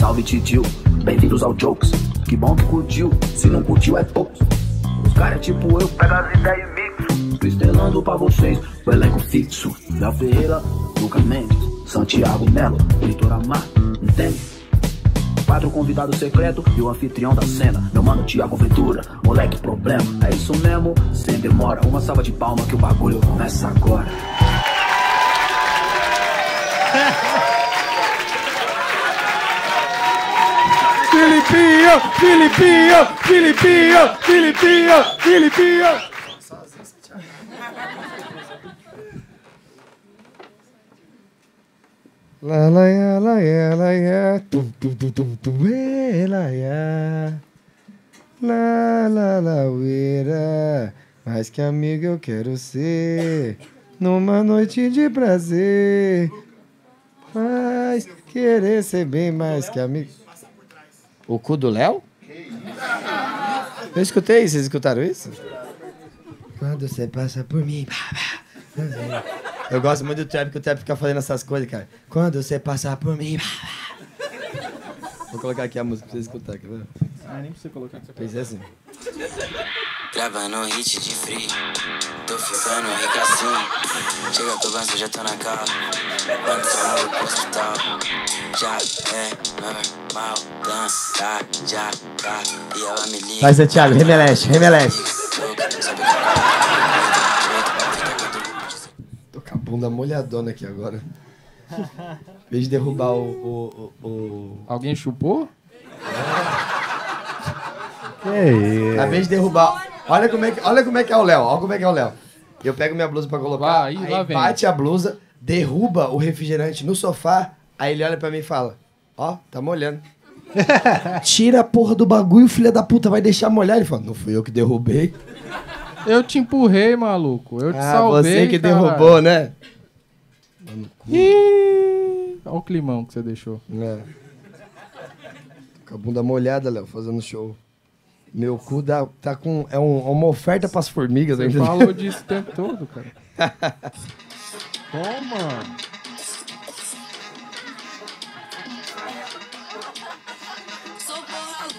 Salve titio, bem-vindos ao Jokes. Que bom que curtiu, se não curtiu é poucos. Os caras tipo eu, pega as ideias e mixo. Tô estrelando pra vocês o elenco fixo. Léo Ferreira, Lucas Mendes, Santiago Melo, Vitor Amar, entende? Quatro convidados secretos e o anfitrião da cena. Meu mano Tiago Ventura, moleque problema. É isso mesmo, sem demora. Uma salva de palma que o bagulho começa agora. Filipinho, Filipinho, Filipinho, Filipinho, Filipinho. La la ya, la ya, la ya, tum tum tum tum tum, eh, la ya. La la la uira, mais que amigo eu quero ser. Numa noite de prazer, mas querer ser bem mais que amigo. O cu do Léo? Eu escutei, vocês escutaram isso? Quando você passa por mim. Eu gosto muito do trap, que o trap fica fazendo essas coisas, cara. Quando você passar por mim. Vou colocar aqui a música pra vocês escutarem, quer ver? Ah, nem precisa colocar. Pensei assim. Gravando um hit de free, tô ficando rico assim. Chega eu gosto, já tô na cal. Mano, só pro hospital. Já é normal, dançar, já tá. E ela me liga. Vai, Zé Thiago, remelexe, remelexe. Bunda molhadona aqui agora. Em vez de derrubar o. o, o, o... Alguém chupou? Que Ao invés de derrubar. Olha como é que, olha como é, que é o Léo. Olha como é que é o Léo. Eu pego minha blusa pra colocar. Lá, aí, aí lá vem. bate a blusa, derruba o refrigerante no sofá. Aí ele olha pra mim e fala: Ó, tá molhando. Tira a porra do bagulho, filha da puta, vai deixar molhar. Ele fala: Não fui eu que derrubei. Eu te empurrei, maluco. Eu te Ah, salvei. você que caralho. derrubou, né? Ih, Olha o climão que você deixou. É. Com a bunda molhada, Léo, fazendo show. Meu cu dá, tá com. É um- uma oferta pras formigas Você ainda. falou disso o tempo todo, cara. Toma.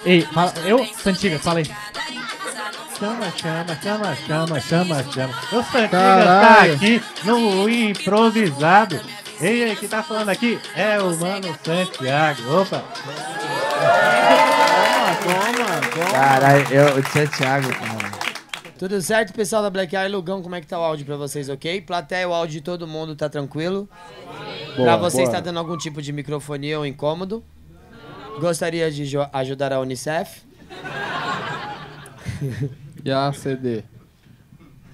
Ei, fala, eu, Santiga, fala aí. Chama, chama, chama, chama, chama, chama. O Santiga tá aqui no improvisado. Ei, ei, que tá falando aqui é o Mano Santiago. Opa. Toma, toma, Caralho, eu, o Santiago, cara. Tudo certo, pessoal da Black Eye? Lugão, como é que tá o áudio pra vocês, ok? Plateia, o áudio de todo mundo tá tranquilo? pra vocês tá dando algum tipo de microfonia ou incômodo? Gostaria de ajudar a Unicef? E a CD?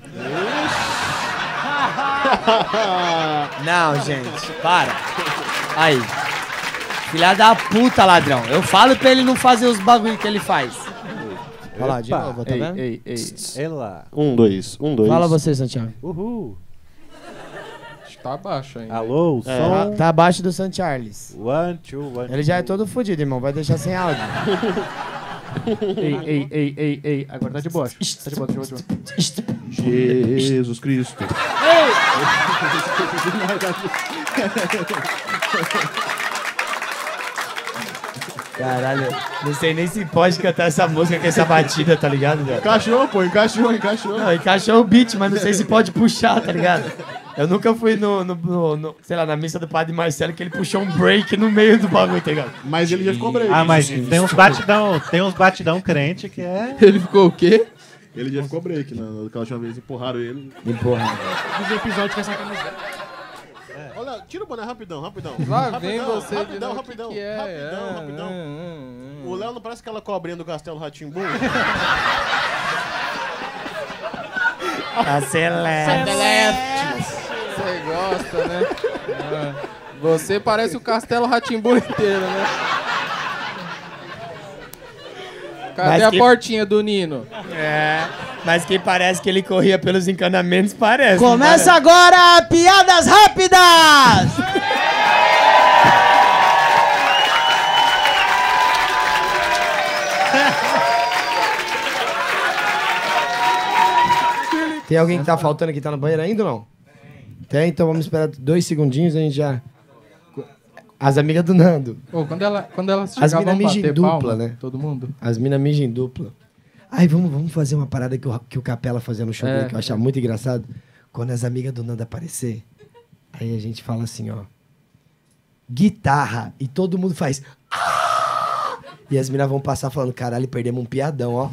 Não, gente, para. Aí. Filha da puta, ladrão. Eu falo pra ele não fazer os bagulho que ele faz. Olha lá, de novo, tá ei, vendo? ei, ei. Ela. Um, dois, um, dois. Fala você, Santiago. Uhul. Tá baixo ainda. Alô, o É. som. Tá abaixo do San Charles. One, two, one. Ele já é todo fodido, irmão. Vai deixar sem áudio. Ei, ei, ei, ei, ei. Agora tá de boa. Tá de boa, tá de boa, tá de boa. Jesus Cristo. Caralho, não sei nem se pode cantar essa música com essa batida, tá ligado, velho? Encaixou, pô, encaixou, encaixou. Não, encaixou o beat, mas não sei se pode puxar, tá ligado? Eu nunca fui no, no, no- no- sei lá, na missa do Padre Marcelo que ele puxou um break no meio do bagulho, tá ligado? Mas ele já ficou breve. Ah, mas tem uns batidão, tem uns batidão crente que é. Ele ficou o quê? Ele já ficou break, né? Naquela última vez empurraram ele. Empurra. Fiz o episódio com essa camisa. Olha, tira o boné rapidão, rapidão. Lá rapidão, vem você de rapidão, novo, rapidão, que que é? rapidão, rapidão. ah, ah, O Léo não parece aquela cobrinha do Castelo Ratimbu? Acelera. Você gosta, né? Você parece o Castelo Ratimbu inteiro, né? Cadê Mas a que- portinha do Nino? É, mas que parece que ele corria pelos encanamentos, parece. Começa agora, piadas rápidas! Tem alguém que tá faltando que tá no banheiro ainda ou não? Tem, então vamos esperar dois segundinhos e a gente já. As amigas do Nando. Pô, quando ela, quando ela As chegar, mina vamos mijam em bater dupla, palma, né? Todo mundo. As minas mijam em dupla. Ai, vamos, vamos fazer uma parada que o, que o Capela fazia no show É. dele, que eu achava muito engraçado. Quando as amigas do Nando aparecer, aí a gente fala assim, ó. Guitarra. E todo mundo faz. "Ah!" E as minas vão passar falando, caralho, perdemos um piadão, ó.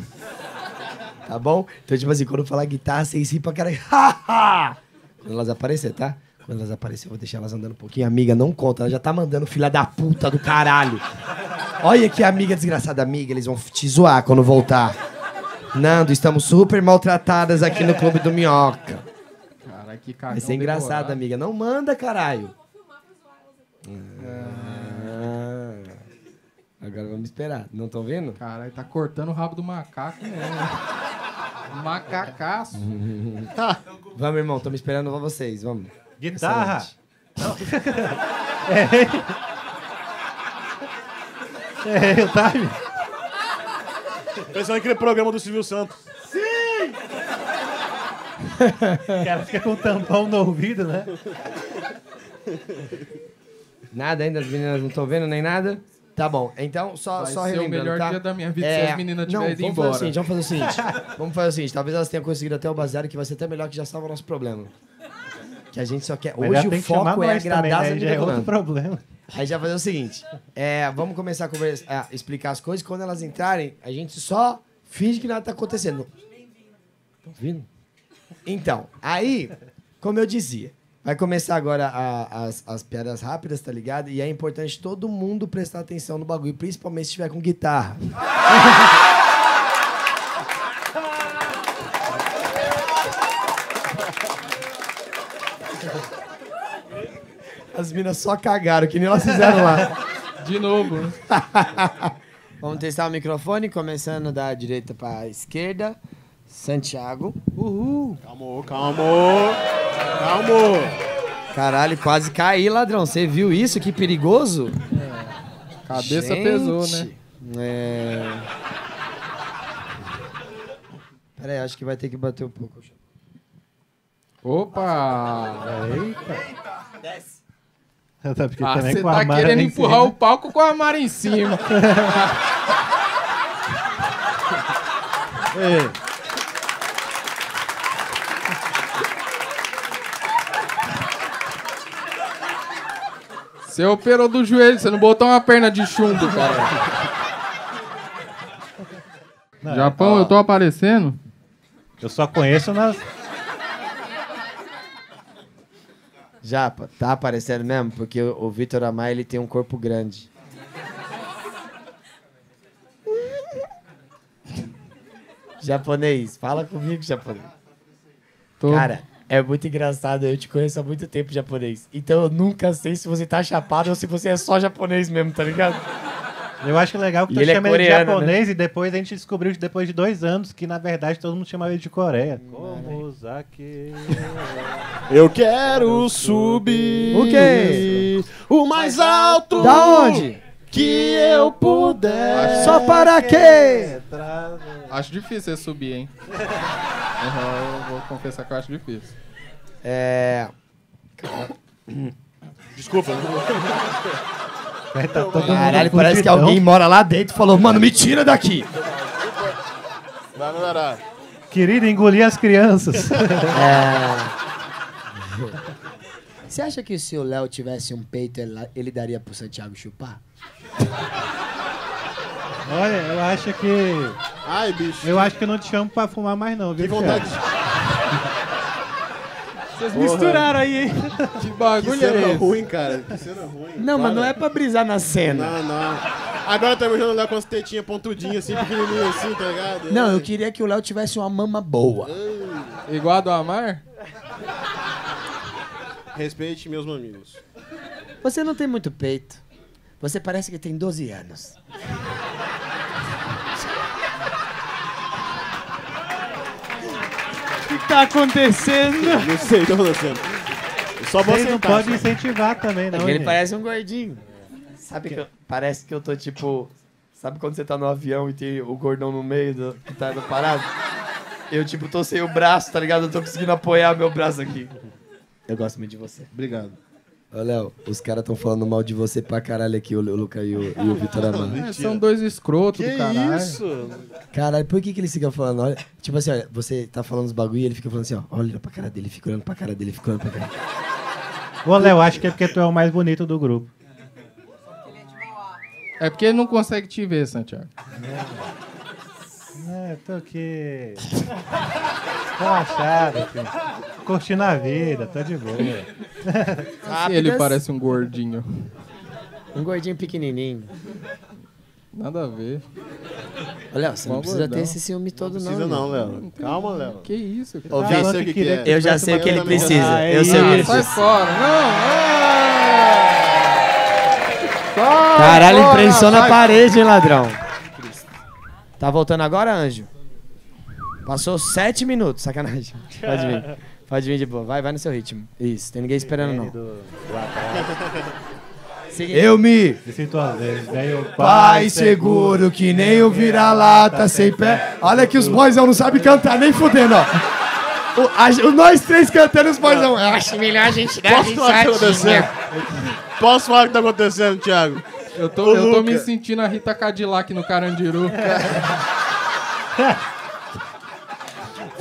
Tá bom? Então, tipo assim, quando eu falar guitarra, vocês riem pra caralho. Quando elas aparecer, tá? Quando elas aparecer, eu vou deixar elas andando um pouquinho. Amiga, não conta. Ela já tá mandando filha da puta do caralho. Olha que amiga desgraçada. Amiga, eles vão te zoar quando voltar. Nando, estamos super maltratadas aqui no Clube do Minhoca. Caralho, que cagão Vai ser engraçado, decorado. amiga. Não manda, caralho. Ah, agora vamos esperar. Não estão vendo? Caralho, tá cortando o rabo do macaco mesmo. Macacaço. Vamos, irmão. Estamos esperando vocês. Vamos. Guitarra. Excelente. É, o time. Pensando naquele programa do Silvio Santos. O cara fica com o tampão no ouvido, né? Nada ainda, as meninas não estão vendo nem nada? Tá bom, então só, Vai só ser o relembrando, melhor tá? dia da minha vida se as meninas não, tiverem ido vamos fazer o embora. seguinte, vamos fazer o seguinte. vamos fazer o seguinte, talvez elas tenham conseguido até o baseado que vai ser até melhor que já salva o nosso problema. Que a gente só quer... Mas Hoje o foco é agradar também, as né? Já amigas é outro problema. Aí já vai fazer o seguinte, é, vamos começar a, conversa, a explicar as coisas, quando elas entrarem, a gente só finge que nada tá acontecendo. Estão ouvindo? Então, aí, como eu dizia, vai começar agora a- as, as piadas rápidas, tá ligado? E é importante todo mundo prestar atenção no bagulho, principalmente se tiver com guitarra. As minas só cagaram, que nem elas fizeram lá. De novo. Vamos testar o microfone, começando da direita pra esquerda. Santiago. Uhul. Calma, calma. Calma. Caralho, quase caí, ladrão. Você viu isso? Que perigoso. Cabeça Gente. pesou, né? É... Pera aí, acho que vai ter que bater um pouco. Opa! Até porque Ah, você com a tá querendo em empurrar o palco com a Mara em cima. Ei, Você operou do joelho, você não botou uma perna de chumbo, cara. Não, Japão, eu tô aparecendo? Eu só conheço nas. Japa, tá aparecendo mesmo? Porque o, o Vitor Amar, ele tem um corpo grande. japonês, fala comigo, japonês. Tô. Cara, é muito engraçado, eu te conheço há muito tempo, japonês. Então eu nunca sei se você tá chapado ou se você é só japonês mesmo, tá ligado? Eu acho legal que tu ele é chama ele de coreano, japonês e depois a gente descobriu depois de dois anos que na verdade todo mundo chamava ele de Coreia. Como Zaki. eu quero subir. O quê? O mais alto. Da onde? Que eu puder. Só para quê? Acho difícil você subir, hein? Uhum, eu vou confessar que eu acho difícil. É. Desculpa. Vai tá todo Caralho, parece que alguém mora lá dentro e falou, mano, me tira daqui. Vai melhorar. Querido, engolir as crianças. Você acha que se o Léo tivesse um peito, ele, ele daria pro Santiago chupar? Olha, eu acho que. Ai, bicho. Eu acho que eu não te chamo pra fumar mais, não, viu? Que vontade Vocês misturaram aí, hein? Que Que bagulho é cena esse? ruim, cara. Que cena ruim. Não, mas não é pra brisar na cena. Não, não. Agora tá imaginando o Léo com as tetinhas pontudinhas assim, pequenininhas assim, tá ligado? Não, eu queria que o Léo tivesse uma mama boa. Igual a do Amar? Respeite meus mamilos. Você não tem muito peito. Você parece que tem 12 anos. O que tá acontecendo? Não sei, tô acontecendo. Eu Só vou Vocês não podem incentivar também, não. ele gente. parece um gordinho. Sabe que eu- parece que eu tô tipo. Sabe quando você tá no avião e tem o gordão no meio do, que tá no parado? Eu, tipo, tô sem o braço, tá ligado? Eu tô conseguindo apoiar meu braço aqui. Eu gosto muito de você. Obrigado. Ô, Léo, os caras tão falando mal de você pra caralho aqui, o Luca e o, e o Vitor Amar. É, são dois escrotos Que do caralho. isso? Caralho, por que que eles ficam falando? Olha, tipo assim, olha, você tá falando os bagulho e ele fica falando assim, ó, olha pra cara dele, fica olhando pra cara dele, fica olhando pra cara dele. Ô, Léo, acho que é porque tu é o mais bonito do grupo. É porque ele não consegue te ver, Santiago. É, tô aqui. Relaxado, filho. Curtindo a vida, tô de boa. Se ele parece um gordinho. Um gordinho pequenininho. Nada a ver. Olha, você não precisa gordão. ter esse ciúme todo, não. Precisa não, Léo. Léo. Calma, Léo. Que isso, cara? Ô, Já sei o que, que é. eu já sei o que ele também. precisa. Ah, eu é sei o que ele sai precisa. fora. Não. Sai Caralho, fora, impressiona a sai parede, hein, ladrão? Tá voltando agora, anjo? Passou sete minutos, sacanagem. Pode vir. Pode vir de boa. Vai, vai no seu ritmo. Isso, tem ninguém esperando, não. Eu me velho. pai seguro que nem o vira-lata sem pé. Olha que os boyzão não sabem cantar nem fudendo, ó. O, a- o- nós três cantando os boyzão. Eu acho melhor a gente dar Posso falar o que tá acontecendo? Posso falar o que tá acontecendo, Thiago? Eu tô, eu tô me sentindo a Rita Cadillac no Carandiru.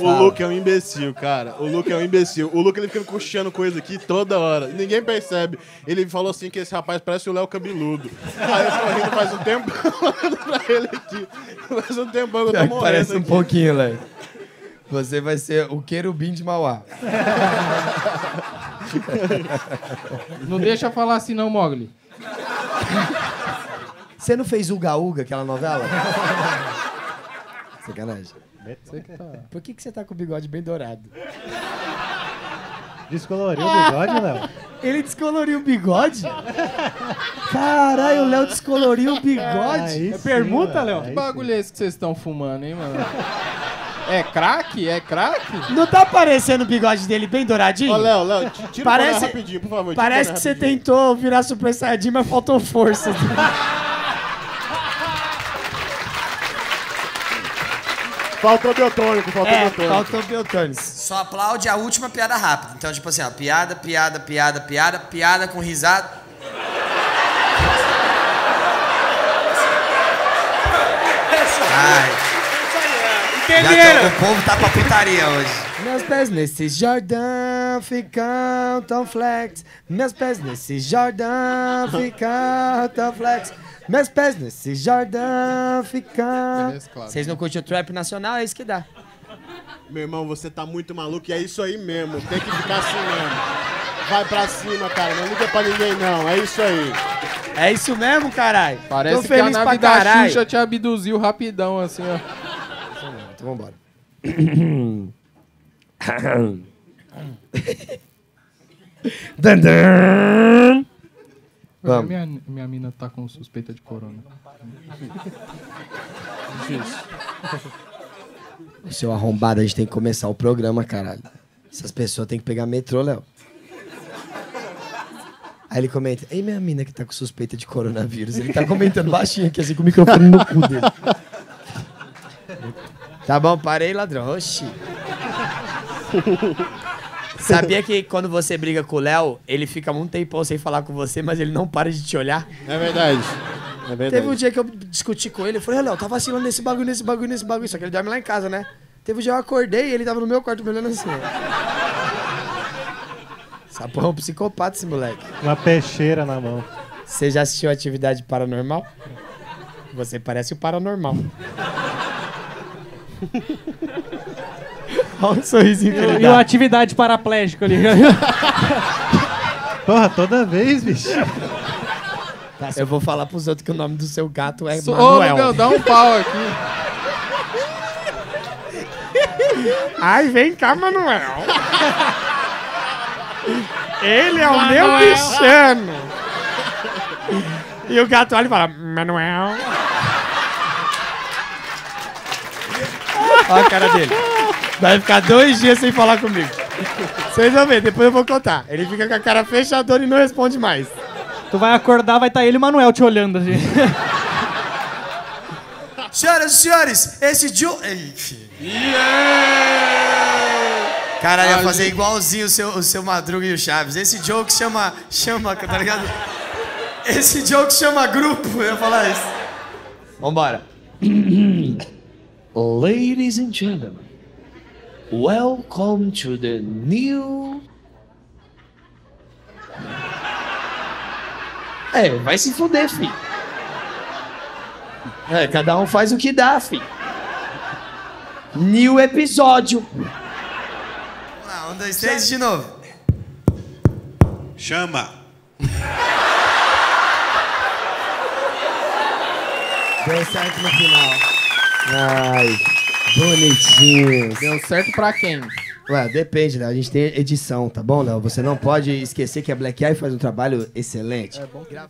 O Luke é um imbecil, cara. O Luke é um imbecil. O Luke ele fica coxando coisa aqui toda hora. Ninguém percebe. Ele falou assim que esse rapaz parece o Léo Cabeludo. Aí eu tô rindo faz um tempo olhando pra ele aqui. Faz um tempão que eu tô morrendo Parece um aqui. pouquinho, Léo. Você vai ser o querubim de Mauá. Não deixa falar assim não, Mogli. Você não fez Uga Uga, aquela novela? Sacanagem. Você que tá... Por que, que você tá com o bigode bem dourado? Descoloriu o bigode, Léo? Ele descoloriu o bigode? Caralho, o Léo descoloriu o bigode? Aí sim, permuta, Léo? Que bagulho é esse que vocês estão fumando, hein, mano? É crack? É crack? Não tá parecendo o bigode dele bem douradinho? Ô, Léo, Léo, tira Parece- o rapidinho, por favor. Parece que você tentou virar Super Saiyajin, mas faltou força. Faltou biotônico, faltou é, biotônico. faltou Biotônis. Só aplaude a última piada rápida. Então, tipo assim, ó, piada, piada, piada, piada, piada com risada. Ai. Já tô, o povo tá pra putaria hoje. Meus pés nesse Jordão ficam tão flex. Meus pés nesse Jordão ficam tão flex. Meus pés nesse Jordão claro. Vocês não curtem o trap nacional? É isso que dá. Meu irmão, você tá muito maluco e é isso aí mesmo. Tem que ficar assim mesmo. Vai pra cima, cara. Não liga pra ninguém, não. É isso aí. É isso mesmo, caralho. Parece Tô que a nave da caralho. Xuxa te abduziu rapidão, assim, ó. Então vambora. Dan, dan. Vamos. Minha, minha mina tá com suspeita de corona. Seu arrombado, a gente tem que começar o programa, caralho. Essas pessoas têm que pegar metrô, Léo. Aí ele comenta, ei, minha mina que tá com suspeita de coronavírus. Ele tá comentando baixinho aqui, assim, com o microfone no cu dele. Tá bom, parei, ladrão. Oxi. Sabia que quando você briga com o Léo, ele fica muito tempo sem falar com você, mas ele não para de te olhar? É verdade. É verdade. Teve um dia que eu discuti com ele, eu falei, "Ô, Léo, tá vacilando nesse bagulho, nesse bagulho, nesse bagulho. Só que ele dorme lá em casa, né? Teve um dia eu acordei e ele tava no meu quarto me olhando assim. porra é um psicopata esse moleque. Uma peixeira na mão. Você já assistiu Atividade Paranormal? Você parece o paranormal. Olha o sorrisinho que ele E o dá. atividade paraplégico ali. Porra, toda vez, bicho. Eu vou falar pros outros que o nome do seu gato é So- Ô, Manuel. Lugão, dá um pau aqui. Ai, vem cá, Manuel. Ele é o meu bichano. E o gato olha e fala, Manuel. Olha a cara dele. Vai ficar dois dias sem falar comigo. Vocês vão ver, depois eu vou contar. Ele fica com a cara fechadona e não responde mais. tu vai acordar, vai estar ele e o Manuel te olhando assim. Senhoras e senhores, esse Joe. Enfim. Cara, ia fazer igualzinho o seu, o seu Madruga e o Chaves. Esse joke chama. chama, tá ligado? Esse joke chama grupo, eu ia falar isso. Vambora. Ladies and gentlemen, welcome to the new. É, vai se fuder, fi. É, cada um faz o que dá, fi. New episódio. Ah, um, dois, três, de novo. Chama. Deu certo no final. Ai, bonitinho. Deu certo pra quem? Ué, depende, Léo. A gente tem edição, tá bom, Léo? Você não pode esquecer que a Black Eye faz um trabalho excelente.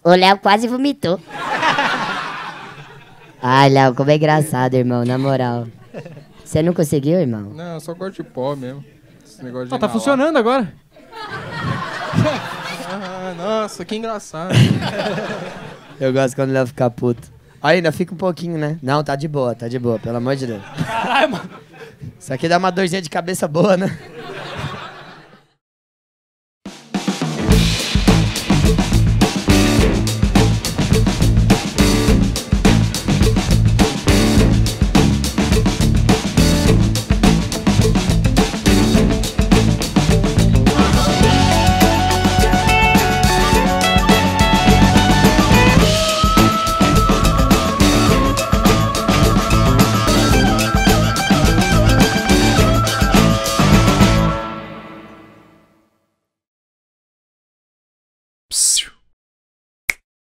O Léo quase vomitou. Ai, Léo, como é engraçado, irmão, na moral. Você não conseguiu, irmão? Não, eu só gosto de pó mesmo. Esse negócio de Ah, tá inalar. funcionando agora. Ah, nossa, que engraçado. Eu gosto quando o Léo fica puto. Aí, ainda fica um pouquinho, né? Não, tá de boa, tá de boa, pelo amor de Deus. Caralho, mano. Isso aqui dá uma dorzinha de cabeça boa, né?